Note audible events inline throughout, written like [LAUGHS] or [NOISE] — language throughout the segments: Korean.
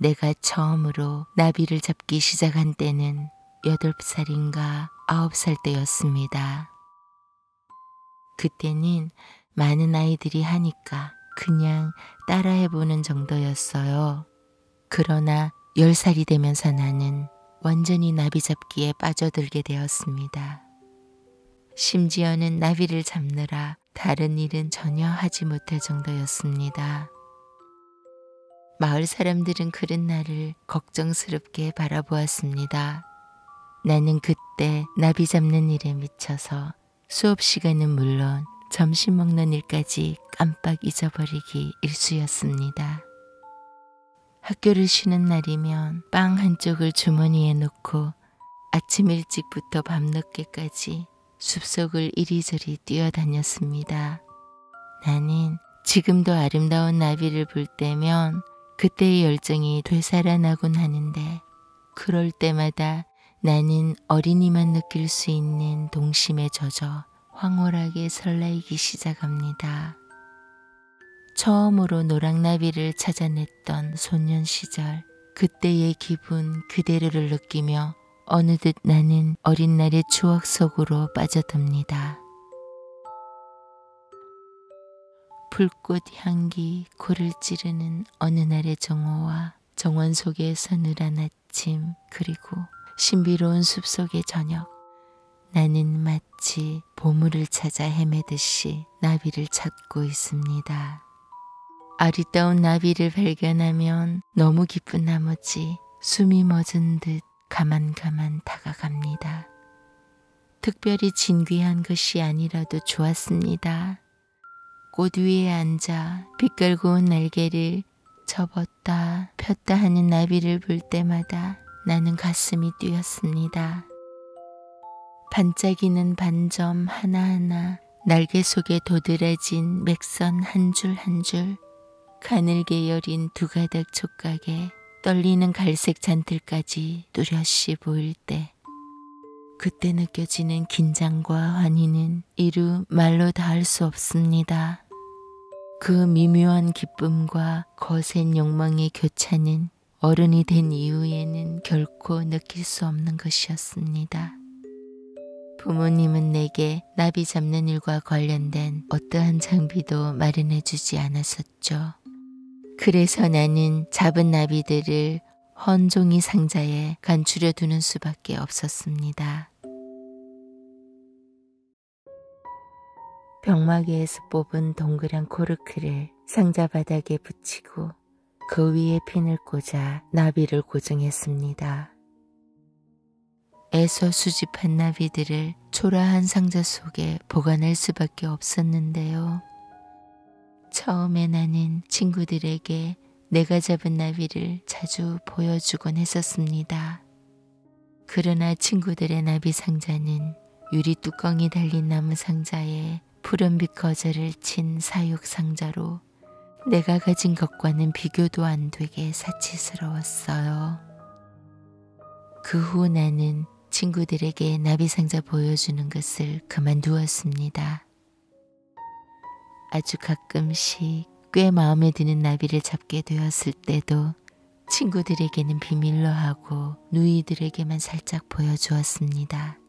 내가 처음으로 나비를 잡기 시작한 때는 8살인가 9살 때였습니다. 그때는 많은 아이들이 하니까 그냥 따라해보는 정도였어요. 그러나 10살이 되면서 나는 완전히 나비 잡기에 빠져들게 되었습니다. 심지어는 나비를 잡느라 다른 일은 전혀 하지 못할 정도였습니다. 마을 사람들은 그런 나를 걱정스럽게 바라보았습니다. 나는 그때 나비 잡는 일에 미쳐서 수업 시간은 물론 점심 먹는 일까지 깜빡 잊어버리기 일쑤였습니다. 학교를 쉬는 날이면 빵 한쪽을 주머니에 넣고 아침 일찍부터 밤늦게까지 숲속을 이리저리 뛰어다녔습니다. 나는 지금도 아름다운 나비를 볼 때면 그때의 열정이 되살아나곤 하는데 그럴 때마다 나는 어린이만 느낄 수 있는 동심에 젖어 황홀하게 설레이기 시작합니다. 처음으로 노랑나비를 찾아냈던 소년 시절 그때의 기분 그대로를 느끼며 어느덧 나는 어린 날의 추억 속으로 빠져듭니다. 불꽃 향기 코를 찌르는 어느 날의 정오와 정원 속의 서늘한 아침 그리고 신비로운 숲속의 저녁 나는 마치 보물을 찾아 헤매듯이 나비를 찾고 있습니다. 아리따운 나비를 발견하면 너무 기쁜 나머지 숨이 멎은 듯 가만가만 다가갑니다. 특별히 진귀한 것이 아니라도 좋았습니다. 꽃 위에 앉아 빛깔 고운 날개를 접었다 폈다 하는 나비를 볼 때마다 나는 가슴이 뛰었습니다. 반짝이는 반점 하나하나 날개 속에 도드라진 맥선 한 줄 한 줄 가늘게 여린 두 가닥 촉각에 떨리는 갈색 잔틀까지 뚜렷이 보일 때 그때 느껴지는 긴장과 환희는 이루 말로 다할수 없습니다. 그 미묘한 기쁨과 거센 욕망의 교차는 어른이 된 이후에는 결코 느낄 수 없는 것이었습니다. 부모님은 내게 나비 잡는 일과 관련된 어떠한 장비도 마련해 주지 않았었죠. 그래서 나는 잡은 나비들을 헌종이 상자에 간추려 두는 수밖에 없었습니다. 병마개에서 뽑은 동그란 코르크를 상자 바닥에 붙이고 그 위에 핀을 꽂아 나비를 고정했습니다. 애써 수집한 나비들을 초라한 상자 속에 보관할 수밖에 없었는데요. 처음에 나는 친구들에게 내가 잡은 나비를 자주 보여주곤 했었습니다. 그러나 친구들의 나비 상자는 유리 뚜껑이 달린 나무 상자에 푸른빛 거절을 친 사육 상자로 내가 가진 것과는 비교도 안 되게 사치스러웠어요. 그 후 나는 친구들에게 나비 상자 보여주는 것을 그만두었습니다. 아주 가끔씩 꽤 마음에 드는 나비를 잡게 되었을 때도 친구들에게는 비밀로 하고 누이들에게만 살짝 보여주었습니다.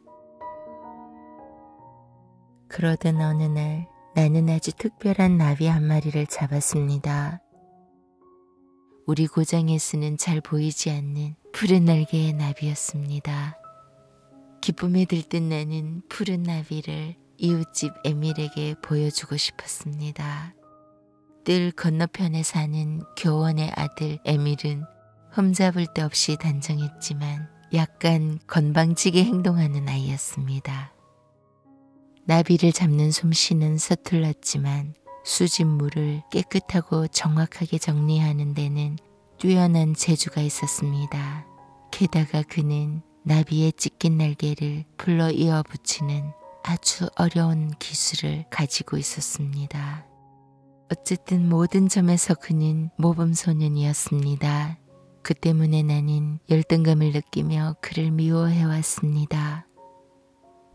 그러던 어느 날 나는 아주 특별한 나비 한 마리를 잡았습니다. 우리 고장에 쓰는 잘 보이지 않는 푸른 날개의 나비였습니다. 기쁨에 들뜬 나는 푸른 나비를 이웃집 에밀에게 보여주고 싶었습니다. 뜰 건너편에 사는 교원의 아들 에밀은 흠잡을 데 없이 단정했지만 약간 건방지게 행동하는 아이였습니다. 나비를 잡는 솜씨는 서툴렀지만 수집물을 깨끗하고 정확하게 정리하는 데는 뛰어난 재주가 있었습니다. 게다가 그는 나비의 찢긴 날개를 풀러 이어 붙이는 아주 어려운 기술을 가지고 있었습니다. 어쨌든 모든 점에서 그는 모범 소년이었습니다. 그 때문에 나는 열등감을 느끼며 그를 미워해왔습니다.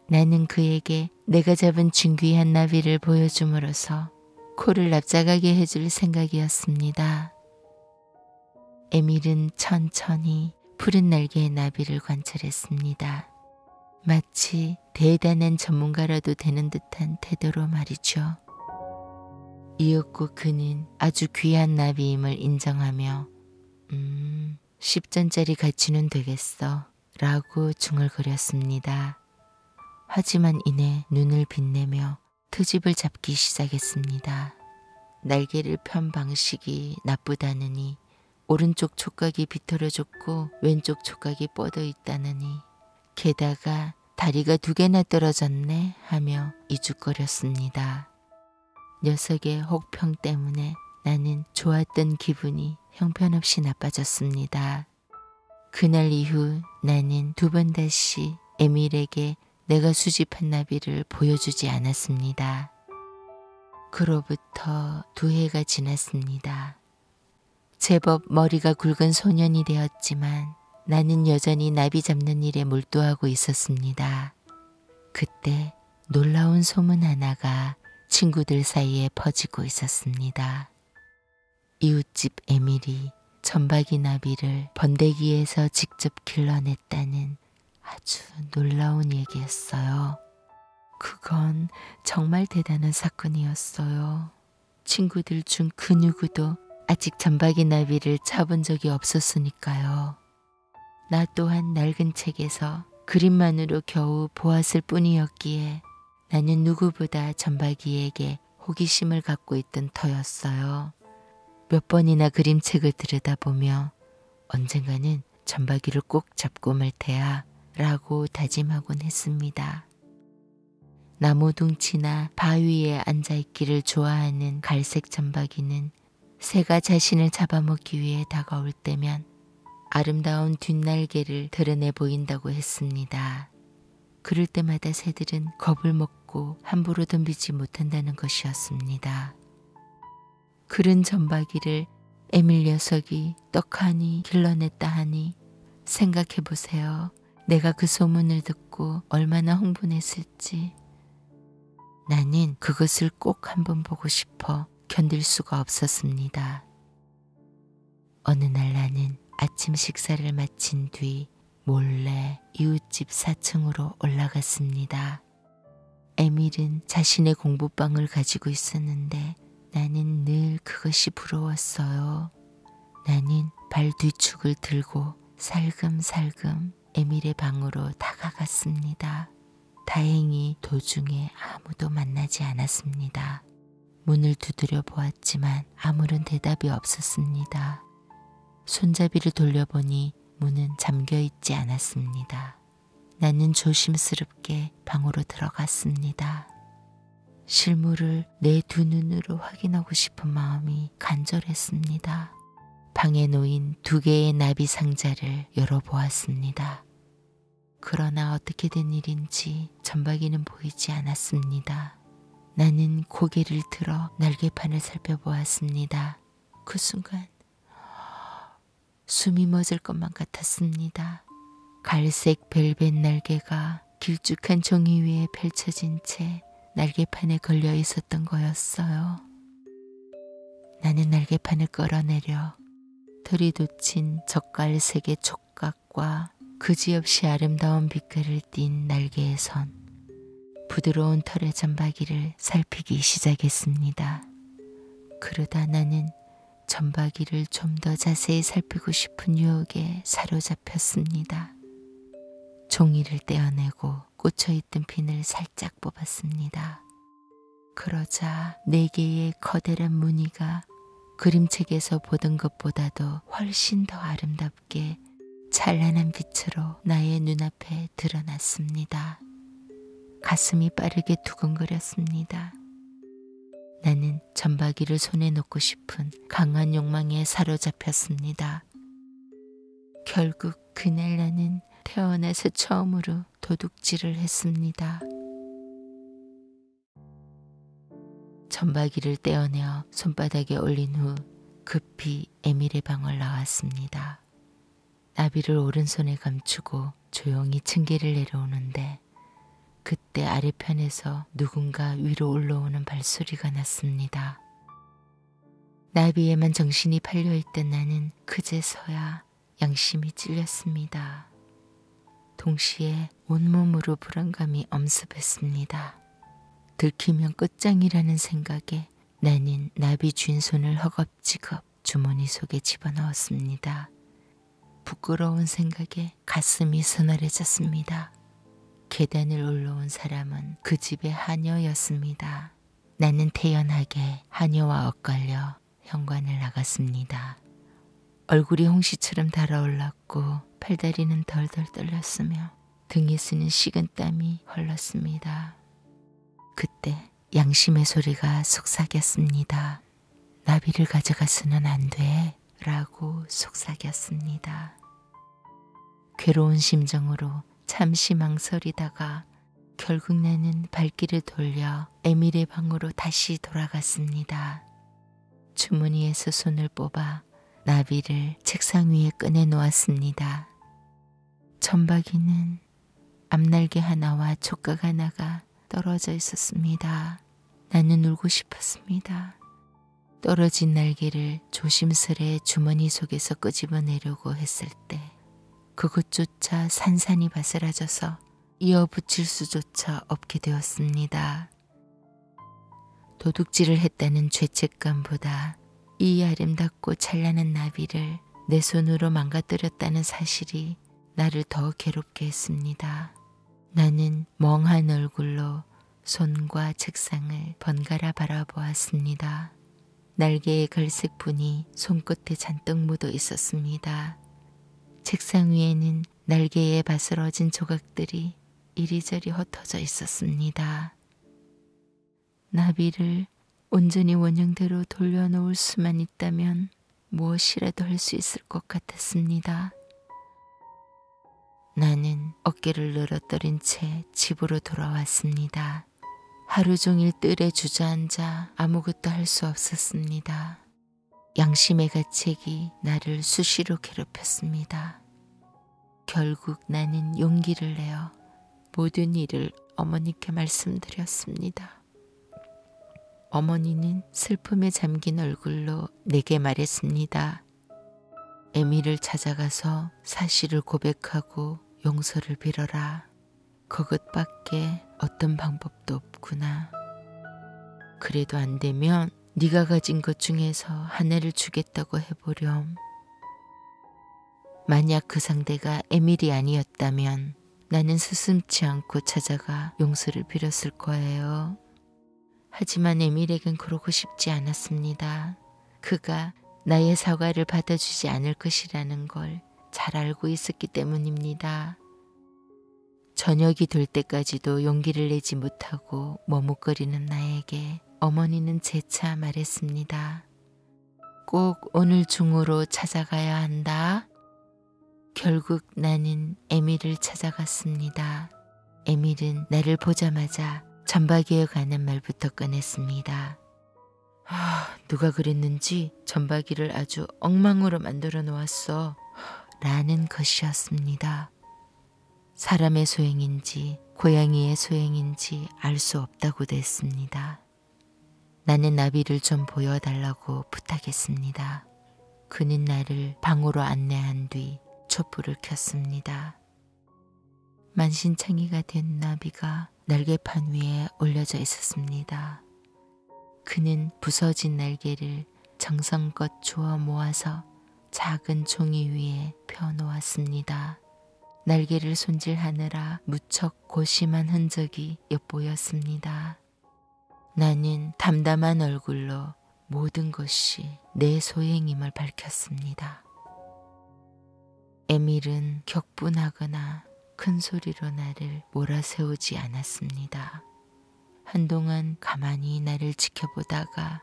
나는 그에게 내가 잡은 중귀한 나비를 보여줌으로써 코를 납작하게 해줄 생각이었습니다. 에밀은 천천히 푸른 날개의 나비를 관찰했습니다. 마치 대단한 전문가라도 되는 듯한 태도로 말이죠. 이윽고 그는 아주 귀한 나비임을 인정하며 음, 10전짜리 가치는 되겠어 라고 중얼거렸습니다. 하지만 이내 눈을 빛내며 트집을 잡기 시작했습니다. 날개를 편 방식이 나쁘다느니 오른쪽 촉각이 비틀어졌고 왼쪽 촉각이 뻗어 있다느니 게다가 다리가 두 개나 떨어졌네 하며 이죽거렸습니다. 녀석의 혹평 때문에 나는 좋았던 기분이 형편없이 나빠졌습니다. 그날 이후 나는 두 번 다시 에밀에게 내가 수집한 나비를 보여주지 않았습니다. 그로부터 두 해가 지났습니다. 제법 머리가 굵은 소년이 되었지만 나는 여전히 나비 잡는 일에 몰두하고 있었습니다. 그때 놀라운 소문 하나가 친구들 사이에 퍼지고 있었습니다. 이웃집 에밀이 전박이 나비를 번데기에서 직접 길러냈다는 아주 놀라운 얘기였어요. 그건 정말 대단한 사건이었어요. 친구들 중 그 누구도 아직 전박이 나비를 잡은 적이 없었으니까요. 나 또한 낡은 책에서 그림만으로 겨우 보았을 뿐이었기에 나는 누구보다 전박이에게 호기심을 갖고 있던 터였어요. 몇 번이나 그림책을 들여다보며 언젠가는 전박이를 꼭 잡고 말 테야 라고 다짐하곤 했습니다. 나무둥치나 바위에 앉아있기를 좋아하는 갈색 전박이는 새가 자신을 잡아먹기 위해 다가올 때면 아름다운 뒷날개를 드러내 보인다고 했습니다. 그럴 때마다 새들은 겁을 먹고 함부로 덤비지 못한다는 것이었습니다. 그른 전박이를 에밀 녀석이 떡하니 길러냈다 하니 생각해 보세요. 내가 그 소문을 듣고 얼마나 흥분했을지. 나는 그것을 꼭 한번 보고 싶어 견딜 수가 없었습니다. 어느 날 나는 아침 식사를 마친 뒤 몰래 이웃집 4층으로 올라갔습니다. 에밀은 자신의 공부방을 가지고 있었는데 나는 늘 그것이 부러웠어요. 나는 발 뒤축을 들고 살금살금 에밀의 방으로 다가갔습니다. 다행히 도중에 아무도 만나지 않았습니다. 문을 두드려 보았지만 아무런 대답이 없었습니다. 손잡이를 돌려보니 문은 잠겨 있지 않았습니다. 나는 조심스럽게 방으로 들어갔습니다. 실물을 내 두 눈으로 확인하고 싶은 마음이 간절했습니다. 방에 놓인 두 개의 나비 상자를 열어보았습니다. 그러나 어떻게 된 일인지 전박이는 보이지 않았습니다. 나는 고개를 들어 날개판을 살펴보았습니다. 그 순간 숨이 멎을 것만 같았습니다. 갈색 벨벳 날개가 길쭉한 종이 위에 펼쳐진 채 날개판에 걸려 있었던 거였어요. 나는 날개판을 끌어내려 털이 돋친 젓갈색의 촉각과 그지없이 아름다운 빛깔을 띤 날개의 선, 부드러운 털의 점박이를 살피기 시작했습니다. 그러다 나는 점박이를 좀 더 자세히 살피고 싶은 유혹에 사로잡혔습니다. 종이를 떼어내고 꽂혀있던 핀을 살짝 뽑았습니다. 그러자 네 개의 커다란 무늬가 그림책에서 보던 것보다도 훨씬 더 아름답게 찬란한 빛으로 나의 눈앞에 드러났습니다. 가슴이 빠르게 두근거렸습니다. 나는 전박이를 손에 놓고 싶은 강한 욕망에 사로잡혔습니다. 결국 그날 나는 태어나서 처음으로 도둑질을 했습니다. 전박이를 떼어내어 손바닥에 올린 후 급히 에밀의 방을 나왔습니다. 나비를 오른손에 감추고 조용히 층계를 내려오는데 그때 아래편에서 누군가 위로 올라오는 발소리가 났습니다. 나비에만 정신이 팔려있던 나는 그제서야 양심이 찔렸습니다. 동시에 온몸으로 불안감이 엄습했습니다. 들키면 끝장이라는 생각에 나는 나비 쥔 손을 허겁지겁 주머니 속에 집어넣었습니다. 부끄러운 생각에 가슴이 서늘해졌습니다. 계단을 올라온 사람은 그 집의 하녀였습니다. 나는 태연하게 하녀와 엇갈려 현관을 나갔습니다. 얼굴이 홍시처럼 달아올랐고 팔다리는 덜덜 떨렸으며 등에 쓰는 식은 땀이 흘렀습니다. 그때 양심의 소리가 속삭였습니다. 나비를 가져가서는 안 돼. 라고 속삭였습니다. 괴로운 심정으로 잠시 망설이다가 결국 나는 발길을 돌려 에밀의 방으로 다시 돌아갔습니다. 주머니에서 손을 뽑아 나비를 책상 위에 꺼내 놓았습니다. 전박이는 앞날개 하나와 촉각 하나가 떨어져 있었습니다. 나는 울고 싶었습니다. 떨어진 날개를 조심스레 주머니 속에서 끄집어 내려고 했을 때 그것조차 산산이 바스라져서 이어 붙일 수조차 없게 되었습니다. 도둑질을 했다는 죄책감보다 이 아름답고 찬란한 나비를 내 손으로 망가뜨렸다는 사실이 나를 더 괴롭게 했습니다. 나는 멍한 얼굴로 손과 책상을 번갈아 바라보았습니다. 날개의 갈색 분이 손끝에 잔뜩 묻어 있었습니다. 책상 위에는 날개에 바스러진 조각들이 이리저리 흩어져 있었습니다. 나비를 온전히 원형대로 돌려놓을 수만 있다면 무엇이라도 할 수 있을 것 같았습니다. 나는 어깨를 늘어뜨린 채 집으로 돌아왔습니다. 하루 종일 뜰에 주저앉아 아무것도 할 수 없었습니다. 양심의 가책이 나를 수시로 괴롭혔습니다. 결국 나는 용기를 내어 모든 일을 어머니께 말씀드렸습니다. 어머니는 슬픔에 잠긴 얼굴로 내게 말했습니다. 에미를 찾아가서 사실을 고백하고 용서를 빌어라. 그것밖에 어떤 방법도 없구나. 그래도 안 되면 네가 가진 것 중에서 하나를 주겠다고 해보렴. 만약 그 상대가 에밀이 아니었다면 나는 스슴치 않고 찾아가 용서를 빌었을 거예요. 하지만 에밀에겐 그러고 싶지 않았습니다. 그가 나의 사과를 받아주지 않을 것이라는 걸 잘 알고 있었기 때문입니다. 저녁이 될 때까지도 용기를 내지 못하고 머뭇거리는 나에게 어머니는 재차 말했습니다. 꼭 오늘 중으로 찾아가야 한다. 결국 나는 에밀을 찾아갔습니다. 에밀은 나를 보자마자 전박이에 관한 말부터 꺼냈습니다. 아, 누가 그랬는지 전박이를 아주 엉망으로 만들어 놓았어. 라는 것이었습니다. 사람의 소행인지 고양이의 소행인지 알 수 없다고 됐습니다. 나는 나비를 좀 보여달라고 부탁했습니다. 그는 나를 방으로 안내한 뒤 촛불을 켰습니다. 만신창이가 된 나비가 날개판 위에 올려져 있었습니다. 그는 부서진 날개를 정성껏 주워 모아서 작은 종이 위에 펴놓았습니다. 날개를 손질하느라 무척 고심한 흔적이 엿보였습니다. 나는 담담한 얼굴로 모든 것이 내 소행임을 밝혔습니다. 에밀은 격분하거나 큰 소리로 나를 몰아세우지 않았습니다. 한동안 가만히 나를 지켜보다가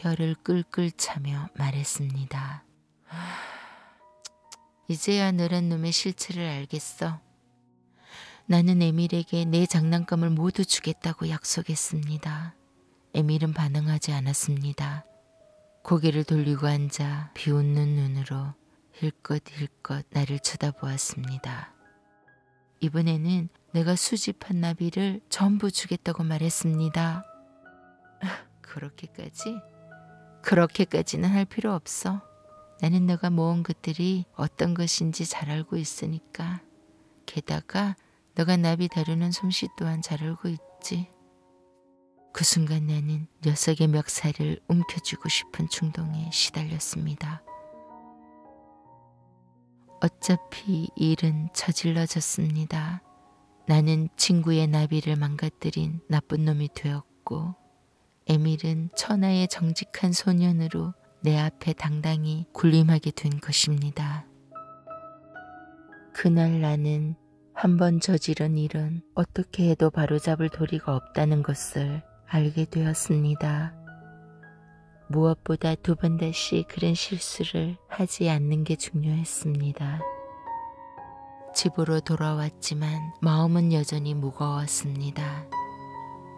혀를 끌끌 차며 말했습니다. [SIGHS] 이제야 너란 놈의 실체를 알겠어. 나는 에밀에게 내 장난감을 모두 주겠다고 약속했습니다. 에밀은 반응하지 않았습니다. 고개를 돌리고 앉아 비웃는 눈으로 힐끗 힐끗 나를 쳐다보았습니다. 이번에는 내가 수집한 나비를 전부 주겠다고 말했습니다. [LAUGHS] 그렇게까지? 그렇게까지는 할 필요 없어. 나는 너가 모은 것들이 어떤 것인지 잘 알고 있으니까. 게다가 너가 나비 다루는 솜씨 또한 잘 알고 있지. 그 순간 나는 녀석의 멱살을 움켜쥐고 싶은 충동에 시달렸습니다. 어차피 일은 저질러졌습니다. 나는 친구의 나비를 망가뜨린 나쁜 놈이 되었고 에밀은 천하의 정직한 소년으로 내 앞에 당당히 군림하게 된 것입니다. 그날 나는 한번 저지른 일은 어떻게 해도 바로잡을 도리가 없다는 것을 알게 되었습니다. 무엇보다 두 번 다시 그런 실수를 하지 않는 게 중요했습니다. 집으로 돌아왔지만 마음은 여전히 무거웠습니다.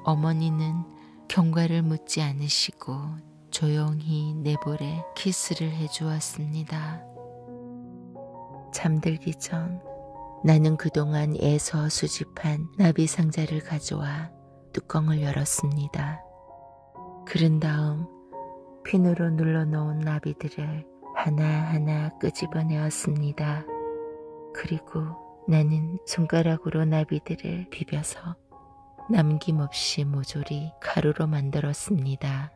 어머니는 경과를 묻지 않으시고 조용히 내 볼에 키스를 해주었습니다. 잠들기 전 나는 그동안 애서 수집한 나비 상자를 가져와 뚜껑을 열었습니다. 그런 다음 핀으로 눌러놓은 나비들을 하나하나 끄집어내었습니다. 그리고 나는 손가락으로 나비들을 비벼서 남김없이 모조리 가루로 만들었습니다.